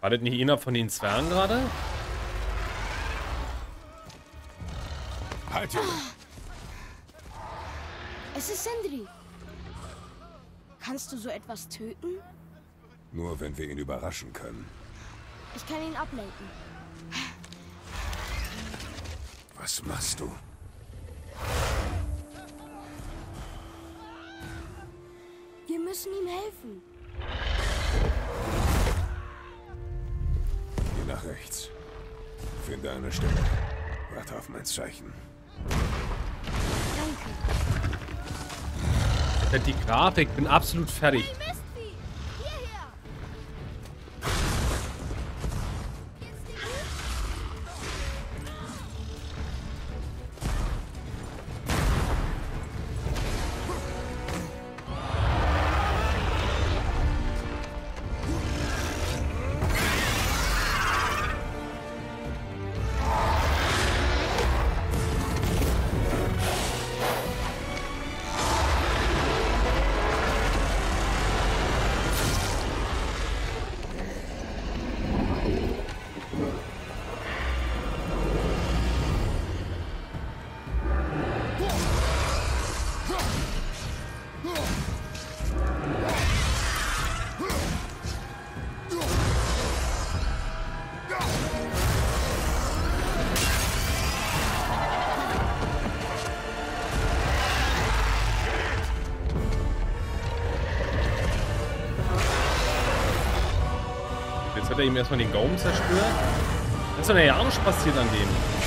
War das nicht einer von den Zwergen gerade? Halt. Es ist Sindri. Kannst du so etwas töten? Nur wenn wir ihn überraschen können. Ich kann ihn ablenken. Was machst du? Wir müssen ihm helfen. Nach rechts. Finde eine Stelle. Warte auf mein Zeichen. Danke. Die Grafik, bin absolut fertig. Jetzt hat er ihm erstmal den Gaumen zerstört. Was ist ja auch noch passiert an dem?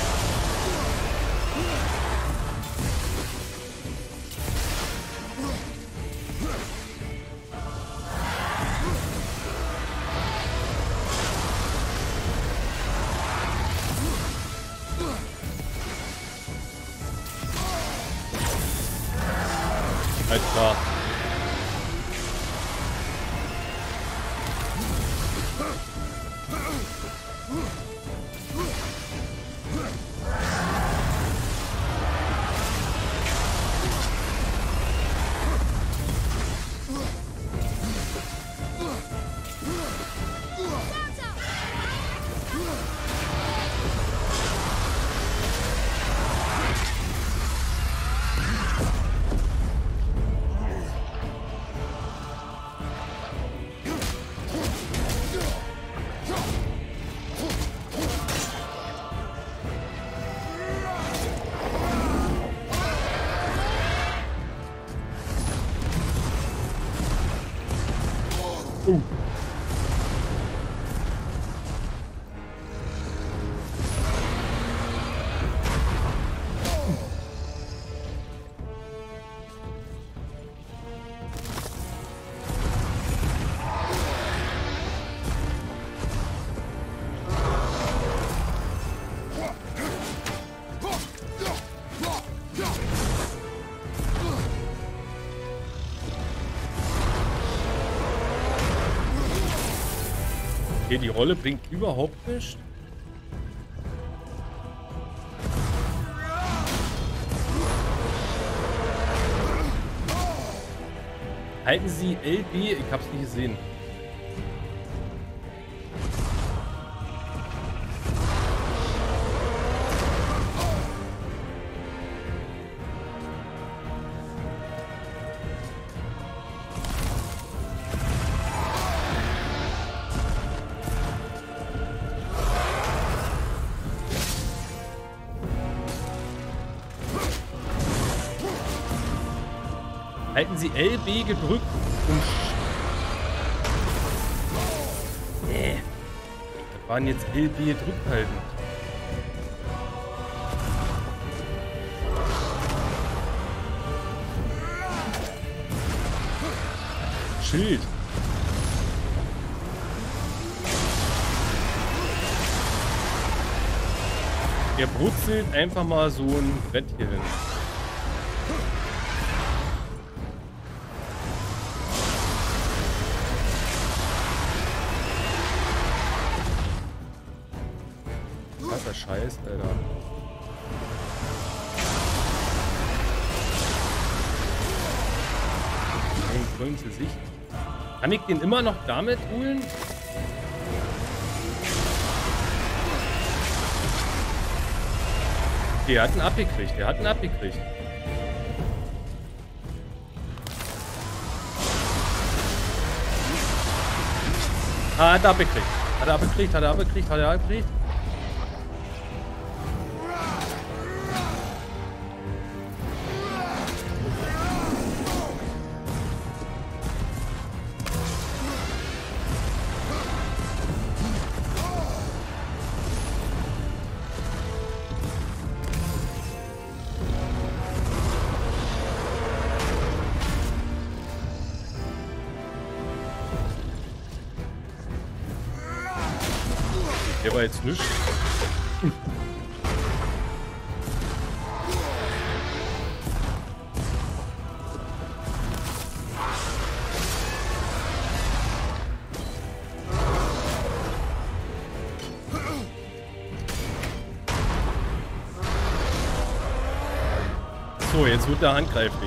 Okay, die Rolle bringt überhaupt nichts. Halten Sie LB, ich hab's nicht gesehen. LB gedrückt und... Nee. Das waren jetzt LB gedrückt halten. Schild. Er brutzelt einfach mal so ein Brett hier hin. Panik den immer noch damit holen? Der hat ihn abgekriegt, der hat einen abgekriegt. Hat er abgekriegt, hat er abgekriegt, hat er abgekriegt, hat er abgekriegt. War jetzt nichts. So, jetzt wird er handgreiflich.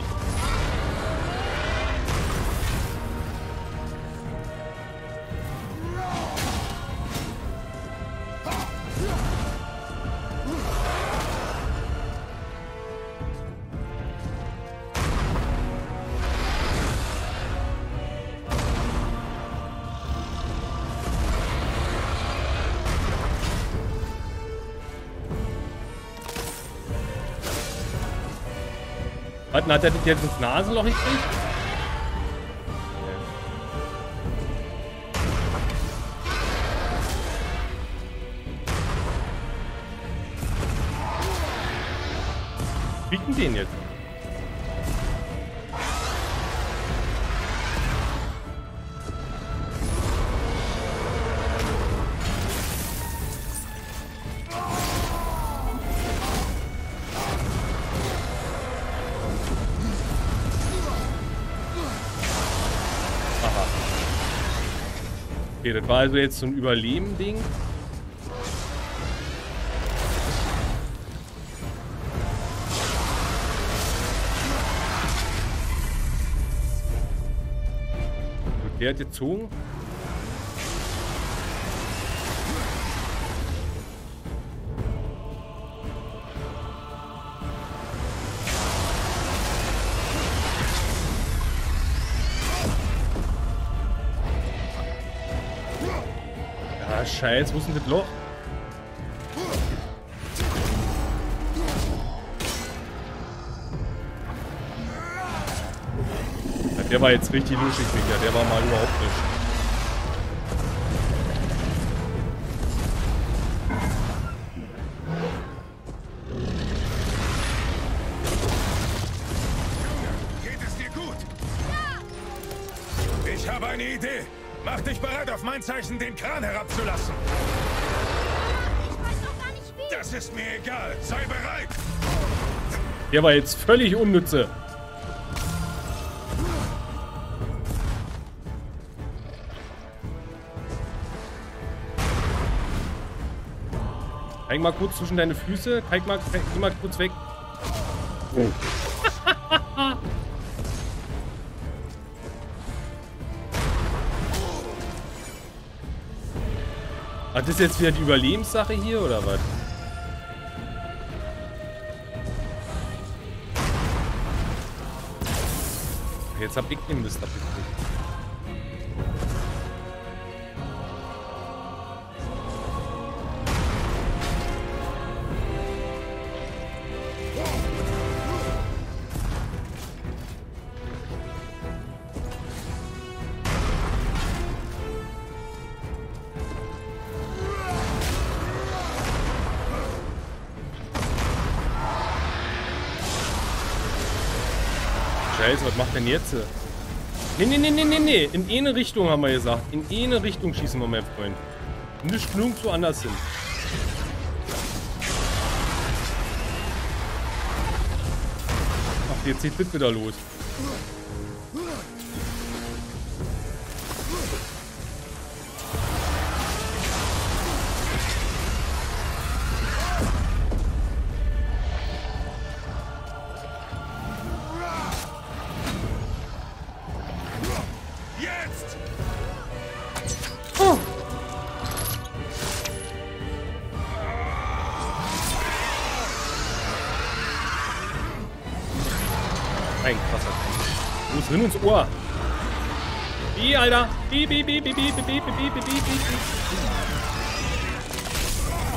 Warte, hat er jetzt ins Nasenloch gekriegt? Bieten den jetzt? War also jetzt so ein Überleben-Ding. Der hat gezogen. Ja, scheiße, wo ist denn das Loch? Der war jetzt richtig luschig, Micha. Der war mal überhaupt nicht. Geht es dir gut? Der war jetzt völlig unnütze. Zeig mal kurz zwischen deine Füße. Zeig mal, zeig, mal kurz weg. Ach, das ist jetzt wieder die Überlebenssache hier, oder was? Jetzt hab Scheiße, was macht denn jetzt? Nee, nee, nee, nee, nee, nee. In eine Richtung haben wir gesagt. In eine Richtung schießen wir, mein Freund. Nicht nirgendwo anders hin. Ach, jetzt geht das wieder los.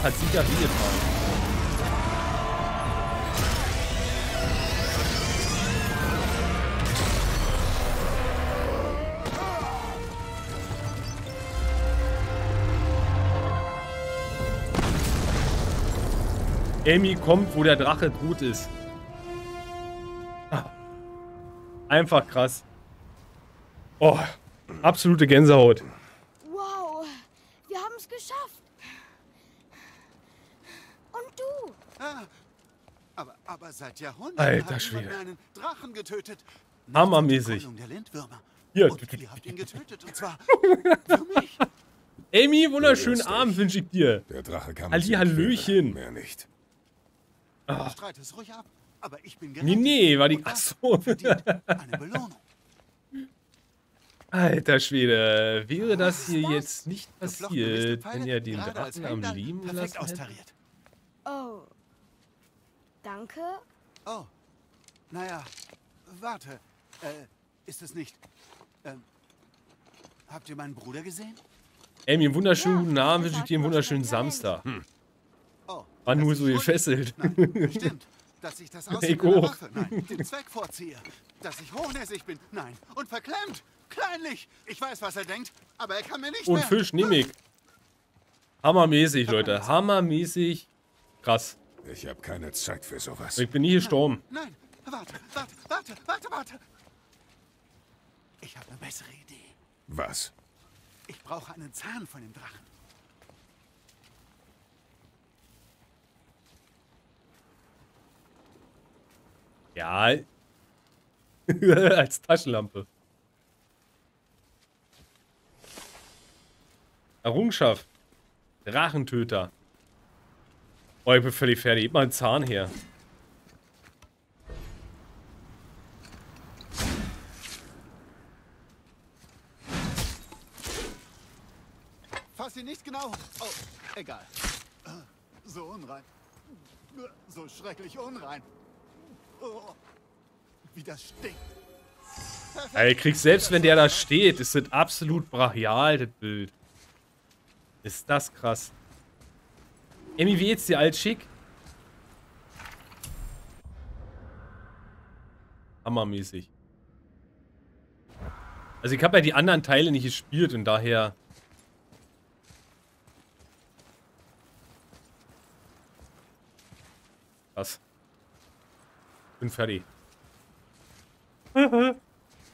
Hat sie da wie gefahren. Amy kommt, wo der Drache tot ist. Einfach krass. Oh, absolute Gänsehaut. Wow, wir haben es geschafft. Und du? Ah, aber, seit Jahrhunderten Alter Schwede. einen Drachen getötet. Hammermäßig. Hier. Und ihr habt ihn getötet, und zwar für mich. Amy, wunderschönen. Abend wünsche ich dir. Der Drache kam Halli, Hallöchen. Mehr nicht. Streit es ruhig ab, aber ich bin Nee, nee, war die... Achso. verdient eine Belohnung. Alter Schwede, wäre das hier Was? jetzt nicht passiert, wenn er den Drachen am Leben gelassen hätte? Oh. Danke. Oh, naja, warte. Äh, ist es nicht... Ähm, habt ihr meinen Bruder gesehen? Amy, einen wunderschönen Ja, guten Abend, wünsche ich dir einen wunderschönen. Samstag. Hm. Oh, War nur so gefesselt. Nein, stimmt. Dass ich das einer hoch. Waffe, nein, den Zweck vorziehe. Dass ich hochnäsig bin, nein. Und verklemmt, kleinlich. Ich weiß, was er denkt, aber er kann mir nicht Und mehr. Fisch, ich. Hammermäßig, Leute. Hammermäßig. Krass. Ich habe keine Zeit für sowas. Ich bin nie gestorben. Nein, warte, warte, warte, warte, warte. Ich habe eine bessere Idee. Was? Ich brauche einen Zahn von dem Drachen. Ja. Als Taschenlampe. Errungenschaft. Drachentöter. Oh, ich bin völlig fertig. Gib mal einen Zahn her. Fass ihn nicht genau. Oh, egal. So unrein. So schrecklich unrein. Oh, wie das stinkt. Ey, kriegst selbst wenn der da steht, ist das absolut brachial, das Bild. Ist das krass. Emi, wie geht's dir? Alt schick? Hammermäßig. Also ich habe ja die anderen Teile nicht gespielt und daher... Krass. Bin fertig.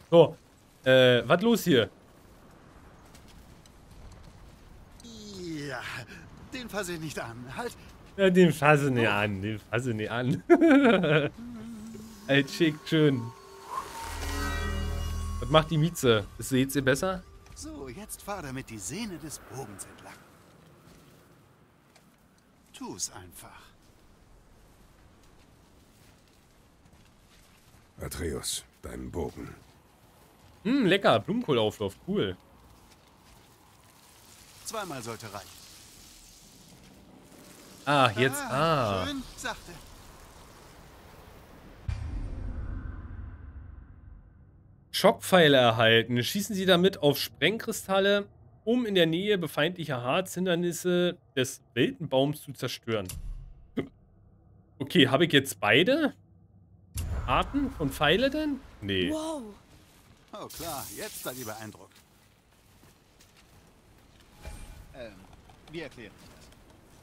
So, äh, was los hier? Ja, den fasse ich nicht an. Halt. Ja, den fasse nicht an, den fasse nicht an. Alt schick, schön. Was macht die Mieze? Seht ihr besser? So, jetzt fahr damit die Sehne des Bogens entlang. Tu's einfach. Atreus, deinen Bogen. Hm, lecker, Blumenkohlauflauf, cool. Zweimal sollte reichen. Ah, jetzt, ah. Schön sachte. Schockpfeile erhalten. Schießen Sie damit auf Sprengkristalle, um in der Nähe befeindlicher Harzhindernisse des Weltenbaums zu zerstören. Okay, habe ich jetzt beide Arten von Pfeile denn? Nee. Wow. Oh klar, jetzt seid ihr beeindruckt. Ähm, wie erkläre ich das?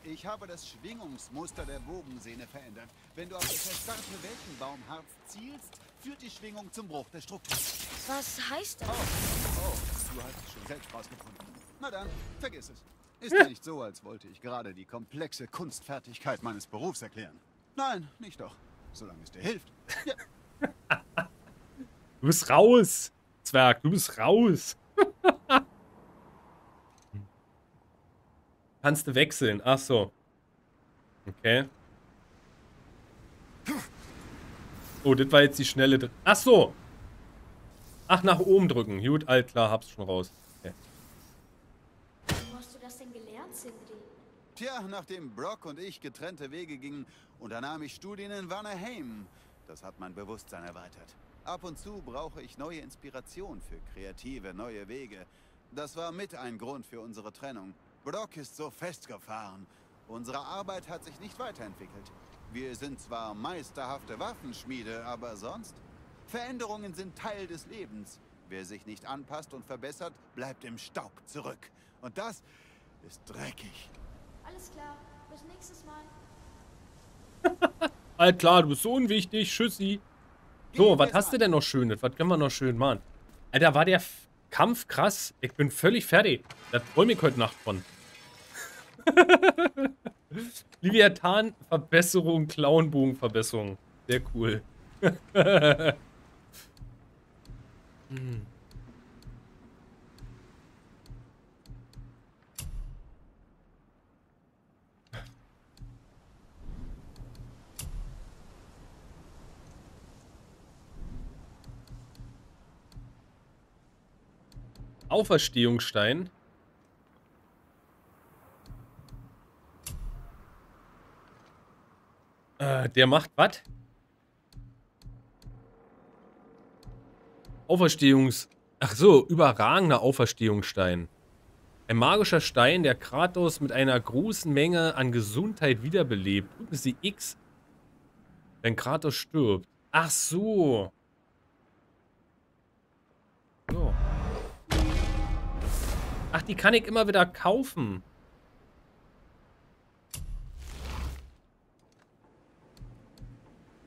Ich habe das Schwingungsmuster der Bogensehne verändert. Wenn du auf das erstarrte Weltenbaumharz zielst, führt die Schwingung zum Bruch der Struktur. Was heißt das? Oh, du hast es schon selbst rausgefunden. Na dann, vergiss es. Ist ja nicht so, als wollte ich gerade die komplexe Kunstfertigkeit meines Berufs erklären. Nein, nicht doch. Solange es dir hilft. Ja, Du bist raus, Zwerg, du bist raus. Kannst du wechseln? Ach so. Okay. Oh, das war jetzt die schnelle. Dr Ach so. Ach, nach oben drücken. Gut, alt, klar, hab's schon raus. Okay. Wo hast du das denn gelernt, Sindri? Tja, nachdem Brock und ich getrennte Wege gingen, unternahm ich Studien in Vanaheim. Das hat mein Bewusstsein erweitert. Ab und zu brauche ich neue Inspiration für kreative, neue Wege. Das war mit ein Grund für unsere Trennung. Brock ist so festgefahren. Unsere Arbeit hat sich nicht weiterentwickelt. Wir sind zwar meisterhafte Waffenschmiede, aber sonst? Veränderungen sind Teil des Lebens. Wer sich nicht anpasst und verbessert, bleibt im Staub zurück. Und das ist dreckig. Alles klar. Bis nächstes Mal. All klar, du bist so unwichtig. Tschüssi. So, was hast du denn noch Schönes? Was können wir noch schön machen? Alter, war der Kampf krass. Ich bin völlig fertig. Da träume ich heute Nacht von. Leviathan, Verbesserung, Clownbogen, Verbesserung. Sehr cool. Hm. Auferstehungsstein. Äh, der macht was? Auferstehungs... Ach so, überragender Auferstehungsstein. Ein magischer Stein, der Kratos mit einer großen Menge an Gesundheit wiederbelebt. Drücken Sie X, wenn Kratos stirbt. Ach so. So. Ach, die kann ich immer wieder kaufen.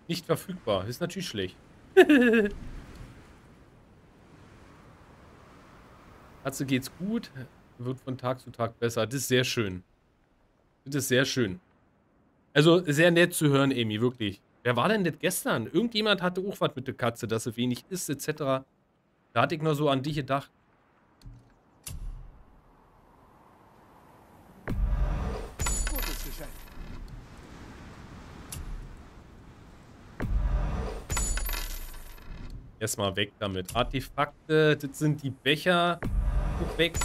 Nicht verfügbar. Ist natürlich schlecht. Katze geht's gut. Wird von Tag zu Tag besser. Das ist sehr schön. Das ist sehr schön. Also sehr nett zu hören, Amy, wirklich. Wer war denn das gestern? Irgendjemand hatte auch was mit der Katze, dass sie wenig isst, etc. Da hatte ich nur so an dich gedacht. Erstmal weg damit. Artefakte, das sind die Becher. Guck weg.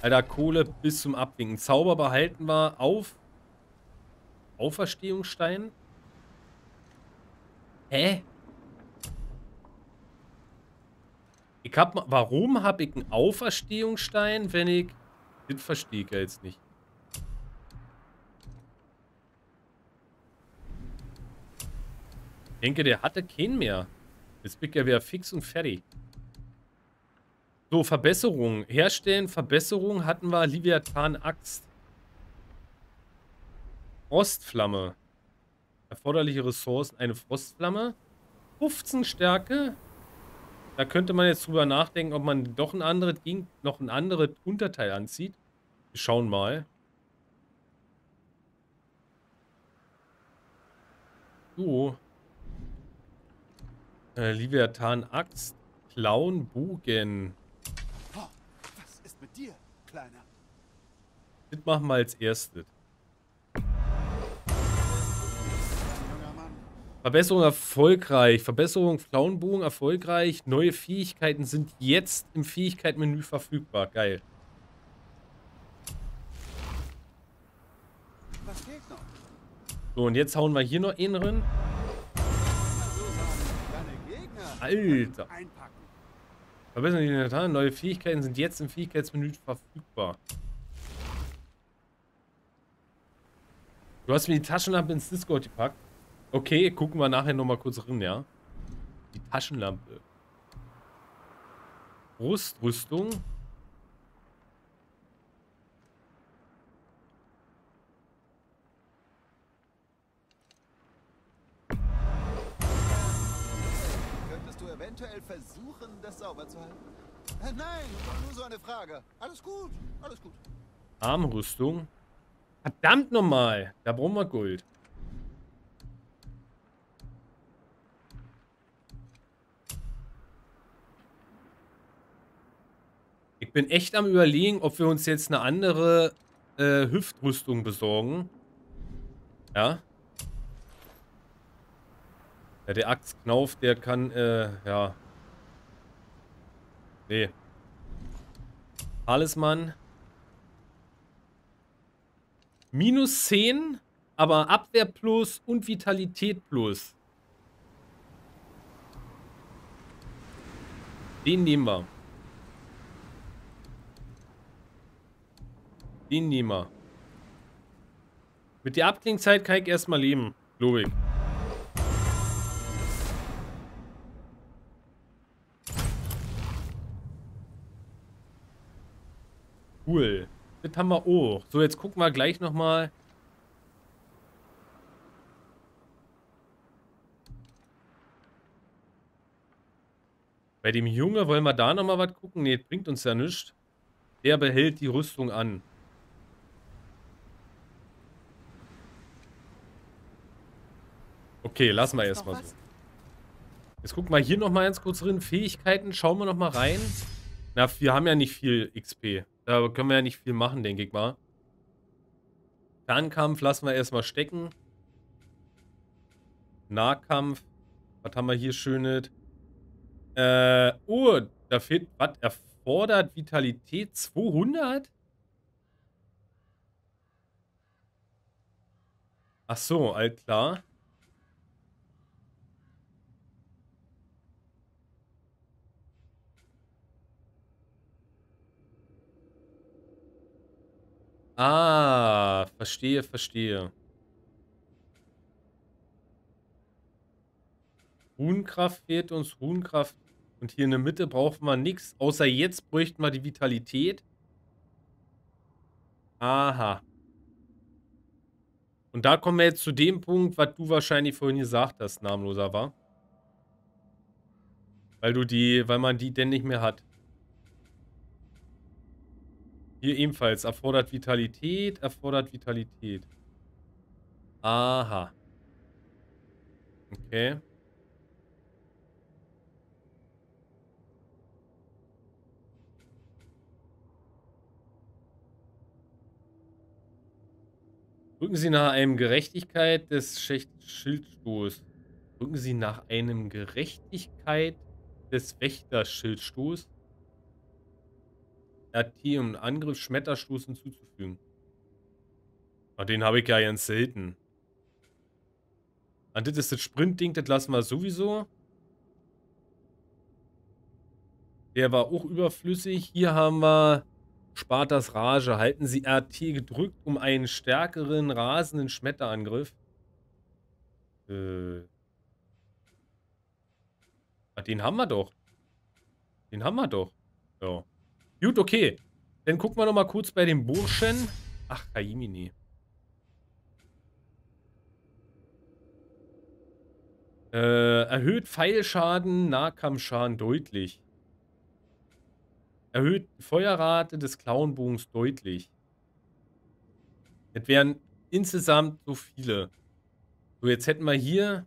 Alter, Kohle bis zum Abwinken. Zauber behalten wir auf. Auferstehungsstein? Hä? Ich hab, warum habe ich einen Auferstehungsstein, wenn ich... Das verstehe ich ja jetzt nicht. Ich denke, der hatte keinen mehr. Jetzt bin ich ja wieder fix und fertig. So, Verbesserung. Herstellen, Verbesserung hatten wir Leviathan Axt. Frostflamme. Erforderliche Ressourcen. Eine Frostflamme. 15 Stärke. Da könnte man jetzt drüber nachdenken, ob man doch ein anderes, noch ein anderes Unterteil anzieht. Wir schauen mal. So. Äh, Leviathan Axt. Clown Bogen. Oh, was ist mit dir, Kleiner? Das machen wir als erstes. Verbesserung erfolgreich. Verbesserung Clownbogen erfolgreich. Neue Fähigkeiten sind jetzt im Fähigkeitenmenü verfügbar. Geil. Was fehlt noch? So, und jetzt hauen wir hier noch einen drin. Alter. Verbessern die Inventar. Neue Fähigkeiten sind jetzt im Fähigkeitsmenü verfügbar. Du hast mir die Taschenlampe ins Discord gepackt. Okay, gucken wir nachher nochmal kurz rein, ja? Die Taschenlampe. Brustrüstung. Eventuell versuchen, das sauber zu halten? Äh, Nein, nur so eine Frage. Alles gut, alles gut. Armrüstung. Verdammt nochmal. Da brauchen wir Gold. Ich bin echt am überlegen, ob wir uns jetzt eine andere äh, Hüftrüstung besorgen. Ja. Ja, der Axtknauf, der kann, äh, ja. Nee. Talisman. Minus 10, aber Abwehr plus und Vitalität plus. Den nehmen wir. Den nehmen wir. Mit der Abklingzeit kann ich erstmal leben. Logik. Cool. Das haben wir auch. So, jetzt gucken wir gleich nochmal. Bei dem Junge wollen wir da nochmal was gucken? Ne, bringt uns ja nichts. Der behält die Rüstung an. Okay, lassen wir erstmal so. Jetzt gucken wir hier nochmal ganz kurz drin. Fähigkeiten, schauen wir nochmal rein. Na, wir haben ja nicht viel XP. Da können wir ja nicht viel machen, denke ich mal. Fernkampf lassen wir erstmal stecken. Nahkampf. Was haben wir hier schönes? Äh, oh, da fehlt, was erfordert Vitalität 200? Ach so, alt klar. Ah, verstehe, verstehe. Runenkraft fehlt uns, Runenkraft. Und hier in der Mitte brauchen wir nichts, außer jetzt bräuchten wir die Vitalität. Aha. Und da kommen wir jetzt zu dem Punkt, was du wahrscheinlich vorhin gesagt hast, namenloser war. Weil du die, weil man die denn nicht mehr hat. Hier ebenfalls. Erfordert Vitalität, erfordert Vitalität. Aha. Okay. Drücken Sie nach einem Gerechtigkeit des Schildstoß. Drücken Sie nach einem Gerechtigkeit des Wächterschildstoß. RT, um Angriff Schmetterstoß hinzuzufügen. Aber den habe ich ja ganz selten. Und das ist das Sprintding, das lassen wir sowieso. Der war auch überflüssig. Hier haben wir Spartas Rage. Halten Sie RT gedrückt, um einen stärkeren, rasenden Schmetterangriff. Äh. Ah, den haben wir doch. Den haben wir doch. Ja. Gut, okay. Dann gucken wir noch mal kurz bei dem Burschen. Ach, Kaimini. Äh, erhöht Pfeilschaden, Nahkampfschaden deutlich. Erhöht Feuerrate des Clownbogens deutlich. Es wären insgesamt so viele. So, jetzt hätten wir hier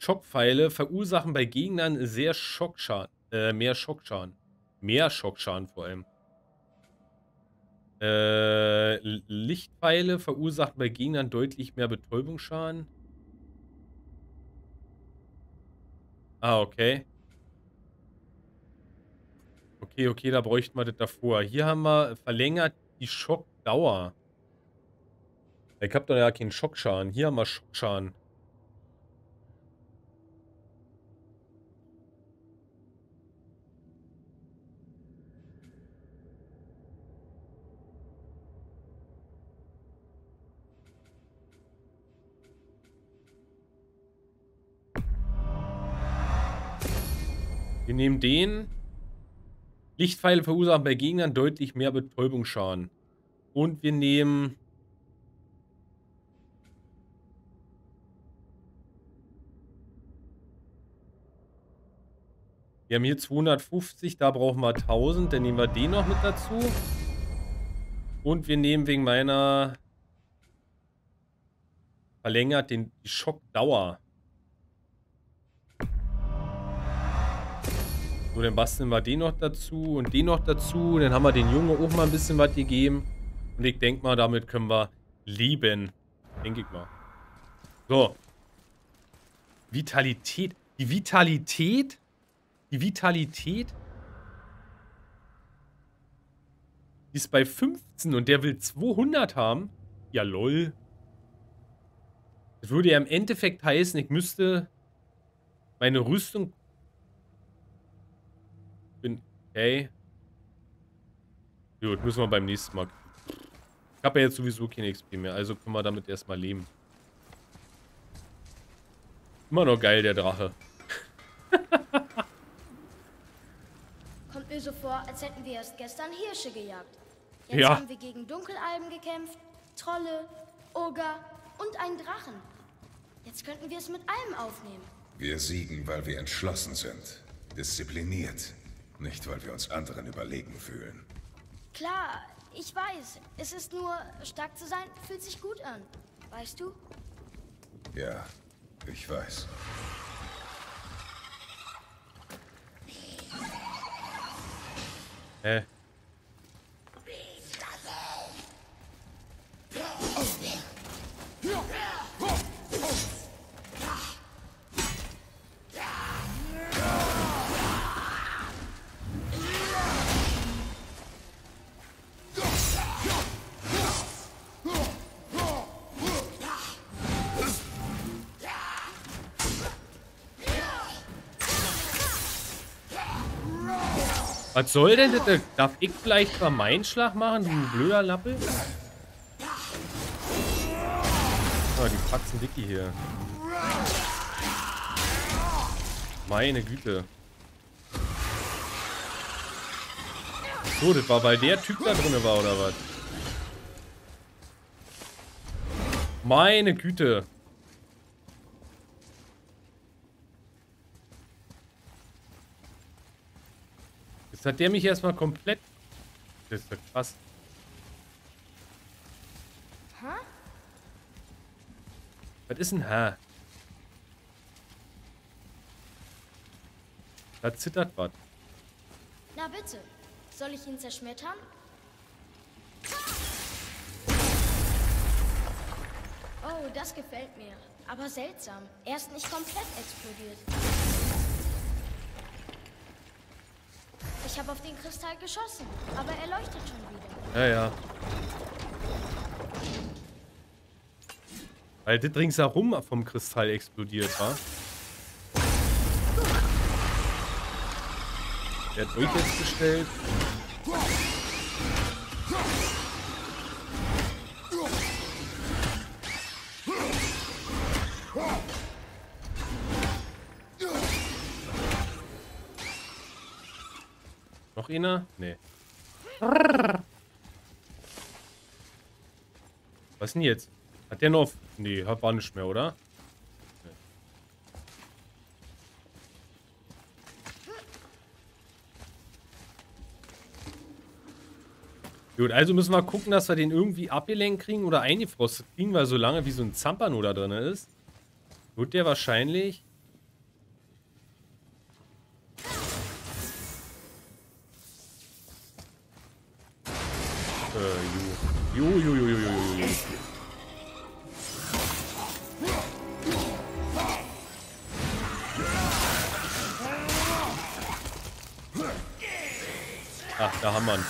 Schockpfeile, verursachen bei Gegnern sehr Schockschaden, äh, mehr Schockschaden. Mehr Schockschaden vor allem. Äh, Lichtpfeile verursachen bei Gegnern deutlich mehr Betäubungsschaden. Ah, okay. Okay, okay, da bräuchten wir das davor. Hier haben wir verlängert die Schockdauer. Ich hab doch ja keinen Schockschaden. Hier haben wir Schockschaden. Wir nehmen den. Lichtpfeile verursachen bei Gegnern deutlich mehr Betäubungsschaden. Und wir nehmen... Wir haben hier 250, da brauchen wir 1000. Dann nehmen wir den noch mit dazu. Und wir nehmen wegen meiner verlängert den, die Schockdauer. So, dann basteln wir den noch dazu und den noch dazu. Dann haben wir den Junge auch mal ein bisschen was gegeben. Und ich denke mal, damit können wir leben. Denke ich mal. So. Vitalität. Die Vitalität? Die Vitalität? Die ist bei 15 und der will 200 haben? Ja, lol. Das würde ja im Endeffekt heißen, ich müsste meine Rüstung Okay. Gut, müssen wir beim nächsten Mal. Ich habe ja jetzt sowieso keine XP mehr, also können wir damit erstmal leben. Immer noch geil, der Drache. Kommt mir so vor, als hätten wir erst gestern Hirsche gejagt. Jetzt Ja. haben wir gegen Dunkelalben gekämpft, Trolle, Oger und einen Drachen. Jetzt könnten wir es mit allem aufnehmen. Wir siegen, weil wir entschlossen sind. Diszipliniert. Nicht, weil wir uns anderen überlegen fühlen. Klar, ich weiß. Es ist nur, stark zu sein, fühlt sich gut an. Weißt du? Ja, ich weiß. Hä? Was soll denn das? Darf ich vielleicht mal meinen Schlag machen, du blöder Lappe? Ah, die Praxen Dicky hier. Meine Güte. So, das war, weil der Typ da drin war, oder was? Meine Güte. Jetzt hat der mich erstmal komplett... Das ist ja krass. Hä? Was ist ein H? Da zittert was. Na bitte. Soll ich ihn zerschmettern? Oh, das gefällt mir. Aber seltsam. Er ist nicht komplett explodiert. Ich habe auf den Kristall geschossen, aber er leuchtet schon wieder. Ja, ja. Weil das ringsherum vom Kristall explodiert war. Der hat jetzt gestellt. Noch einer? Nee. Was denn jetzt? Hat der noch... Nee, hat war nicht mehr, oder? Gut, also müssen wir gucken, dass wir den irgendwie abgelenkt kriegen oder eingefrostet kriegen, weil solange wie so ein Zampano da drin ist, wird der wahrscheinlich... Äh, jo, jo, jo, jo, jo, jo. Ach, da haben wir ihn.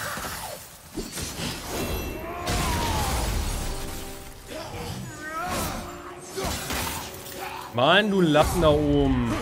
Mann, du Lappen da oben.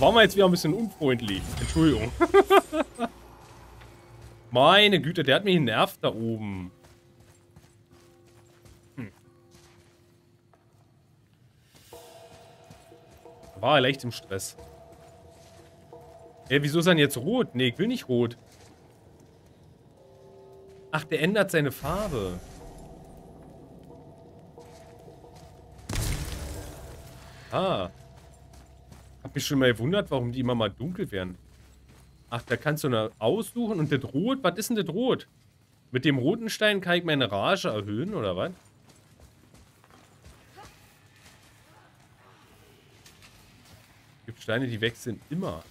Da waren wir jetzt wieder ein bisschen unfreundlich. Entschuldigung. Meine Güte, der hat mich genervt da oben. Hm. Da war er leicht im Stress. Ey, wieso ist er denn jetzt rot? Nee, ich will nicht rot. Ach, der ändert seine Farbe. Ah. Hab mich schon mal gewundert, warum die immer mal dunkel werden. Ach, da kannst du eine aussuchen und das Rot, was ist denn das Rot? Mit dem roten Stein kann ich meine Rage erhöhen, oder was? Gibt Steine, die wechseln immer.